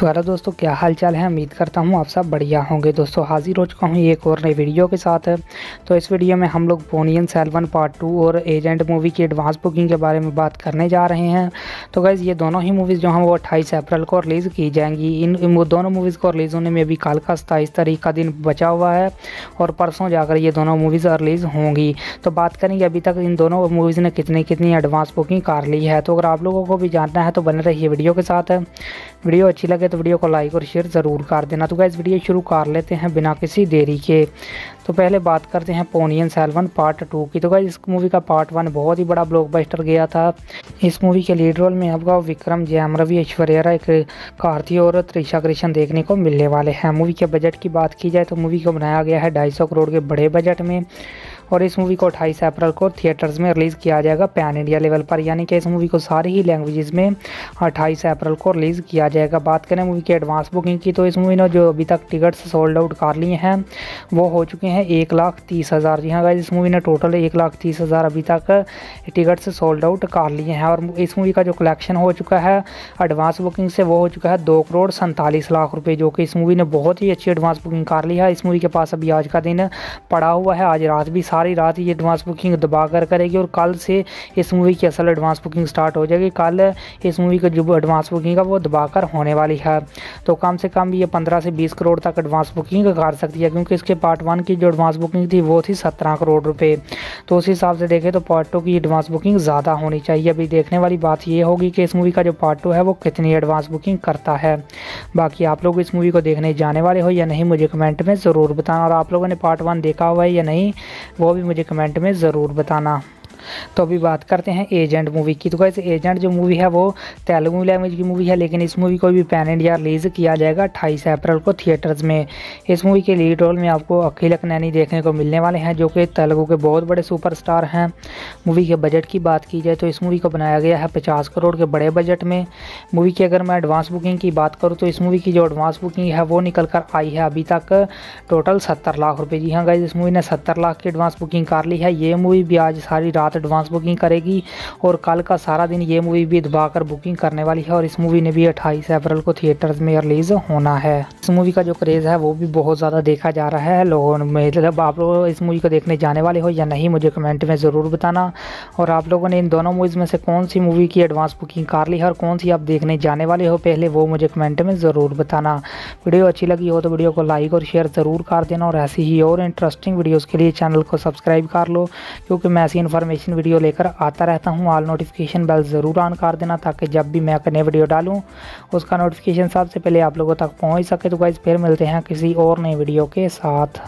तो हेलो दोस्तों क्या हाल चाल है? उम्मीद करता हूँ आप सब बढ़िया होंगे। दोस्तों हाजिर हो चुका हूँ एक और नई वीडियो के साथ। तो इस वीडियो में हम लोग पोनियन सेल्वन पार्ट टू और एजेंट मूवी की एडवांस बुकिंग के बारे में बात करने जा रहे हैं। तो गैज़ ये दोनों ही मूवीज़ जो हैं वो अट्ठाईस अप्रैल को रिलीज़ की जाएँगी। इन, इन दोनों मूवीज़ को रिलीज़ होने में अभी कल का सताईस तारीख का दिन बचा हुआ है और परसों जाकर ये दोनों मूवीज़ रिलीज़ होंगी। तो बात करेंगे अभी तक इन दोनों मूवीज़ ने कितनी कितनी एडवांस बुकिंग कर ली है। तो अगर आप लोगों को भी जानना है तो बने रहिए वीडियो के साथ। वीडियो अच्छी लगे तो वीडियो को लाइक और शेयर ज़रूर कर देना। तो गाइज़ वीडियो शुरू कर लेते हैं बिना किसी देरी के। तो पहले बात करते हैं पोनियन सेलवन पार्ट टू की। तो गैस इस मूवी का पार्ट वन बहुत ही बड़ा ब्लॉकबस्टर गया था। इस मूवी के लीड रोल में आपका विक्रम जैम रवि, ऐश्वर्या राय कार्ति और त्रिशा कृष्ण देखने को मिलने वाले हैं। मूवी के बजट की बात की जाए तो मूवी को बनाया गया है ढाई करोड़ के बड़े बजट में। और इस मूवी को अट्ठाईस अप्रैल को थिएटर्स में रिलीज़ किया जाएगा पैन इंडिया लेवल पर। यानी कि इस मूवी को सारी ही लैंग्वेजेस में अट्ठाईस अप्रैल को रिलीज़ किया जाएगा। बात करें मूवी की एडवांस बुकिंग की तो इस मूवी ने जो अभी तक टिकट्स सोल्ड आउट कर लिए हैं, वो हो चुके हैं एक लाख तीस हज़ार। जी हाँ गाइज़ इस मूवी ने टोटल एक लाख तीस हज़ार अभी तक टिकट्स सोल्ड आउट कर लिए हैं और इस मूवी का जो कलेक्शन हो चुका है एडवांस बुकिंग से वो हो चुका है दो करोड़ सैंतालीस लाख रुपये जो कि इस मूवी ने बहुत ही अच्छी एडवांस बुकिंग कर ली है। इस मूवी के पास अभी आज का दिन पड़ा हुआ है। आज रात भी सारी रात ये एडवांस बुकिंग दबा कर करेगी और कल से इस मूवी की असल एडवांस बुकिंग स्टार्ट हो जाएगी। कल इस मूवी का जो एडवांस बुकिंग है वो दबा कर होने वाली है। तो कम से कम ये पंद्रह से बीस करोड़ तक एडवांस बुकिंग कर सकती है, क्योंकि इसके पार्ट वन की जो एडवांस बुकिंग थी, वो थी सत्रह करोड़ रुपये तो उस हिसाब से देखें तो पार्ट टू की एडवांस बुकिंग ज़्यादा होनी चाहिए। अभी देखने वाली बात ये होगी कि इस मूवी का जो पार्ट टू है, वो कितनी एडवांस बुकिंग करता है। बाकी आप लोग इस मूवी को देखने जाने वाले हो या नहीं, मुझे कमेंट में ज़रूर बताना। और आप लोगों ने पार्ट वन देखा हुआ है या नहीं, वो भी मुझे कमेंट में ज़रूर बताना। तो अभी बात करते हैं एजेंट मूवी की। तो कैसे एजेंट जो मूवी है, वो तेलुगु लैंग्वेज की मूवी है, लेकिन इस मूवी को भी पैन इंडिया रिलीज़ किया जाएगा अट्ठाईस अप्रैल को थिएटर्स में। इस मूवी के लीड रोल में आपको अखिल अकनैनी देखने को मिलने वाले हैं, जो कि तेलुगु के बहुत बड़े सुपरस्टार हैं। मूवी के बजट की बात की जाए तो इस मूवी को बनाया गया है पचास करोड़ के बड़े बजट में। मूवी की अगर मैं एडवांस बुकिंग की बात करूँ तो इस मूवी की जो एडवांस बुकिंग है, वो निकल कर आई है अभी तक टोटल सत्तर लाख रुपये जी हाँ गाइज़ इस मूवी ने सत्तर लाख की एडवांस बुकिंग कर ली है। ये मूवी भी आज सारी रात एडवांस बुकिंग करेगी और कल का सारा दिन ये मूवी भी दबाकर बुकिंग करने वाली है और इस मूवी ने भी अट्ठाईस अप्रैल को थिएटर्स में रिलीज़ होना है। इस मूवी का जो क्रेज़ है, वो भी बहुत ज़्यादा देखा जा रहा है। लोगों मतलब आप लोग इस मूवी को देखने जाने वाले हो या नहीं, मुझे कमेंट में ज़रूर बताना। और आप लोगों ने इन दोनों मूवीज़ में से कौन सी मूवी की एडवांस बुकिंग कर ली है और कौन सी आप देखने जाने वाले हो पहले, वो मुझे कमेंट में ज़रूर बताना। वीडियो अच्छी लगी हो तो वीडियो को लाइक और शेयर ज़रूर कर देना और ऐसी ही और इंटरेस्टिंग वीडियोज़ के लिए चैनल को सब्सक्राइब कर लो, क्योंकि मैं ऐसी इन्फॉर्मेशन वीडियो लेकर आता रहता हूँ। ऑल नोटिफिकेशन बेल ज़रूर ऑन कर देना ताकि जब भी मैं नए वीडियो डालूँ, उसका नोटिफिकेशन सबसे पहले आप लोगों तक पहुँच सके। तो गाइज़ फिर मिलते हैं किसी और नई वीडियो के साथ।